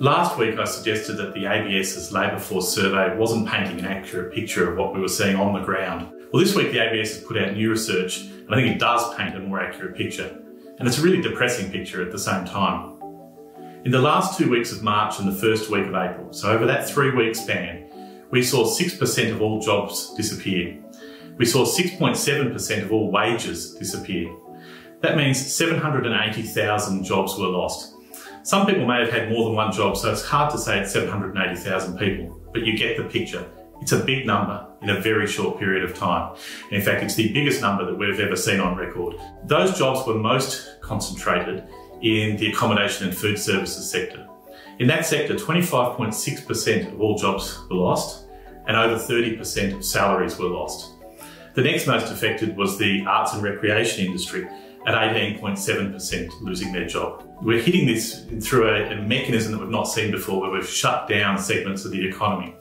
Last week I suggested that the ABS's labour force survey wasn't painting an accurate picture of what we were seeing on the ground. Well this week the ABS has put out new research and I think it does paint a more accurate picture. And it's a really depressing picture at the same time. In the last two weeks of March and the first week of April, so over that three week span, we saw 6% of all jobs disappear. We saw 6.7% of all wages disappear. That means 780,000 jobs were lost. Some people may have had more than one job, so it's hard to say it's 780,000 people, but you get the picture. It's a big number in a very short period of time. In fact, it's the biggest number that we've ever seen on record. Those jobs were most concentrated in the accommodation and food services sector. In that sector, 25.6% of all jobs were lost and over 30% of salaries were lost. The next most affected was the arts and recreation industry, at 18.7% losing their job. We're hitting this through a, a, mechanism that we've not seen before where we've shut down segments of the economy.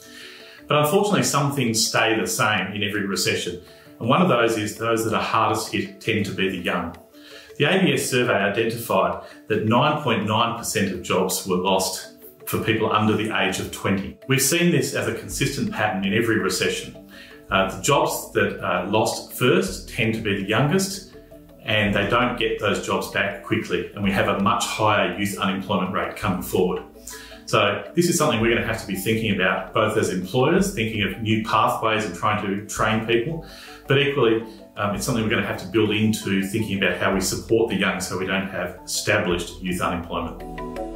But unfortunately, some things stay the same in every recession. And one of those is those that are hardest hit tend to be the young. The ABS survey identified that 9.9% of jobs were lost for people under the age of 20. We've seen this as a consistent pattern in every recession. Uh, the jobs that are lost first tend to be the youngest and they don't get those jobs back quickly. And we have a much higher youth unemployment rate coming forward. So this is something we're going to have to be thinking about, both as employers, thinking of new pathways and trying to train people, but equally, um, it's something we're going to have to build into thinking about how we support the young so we don't have established youth unemployment.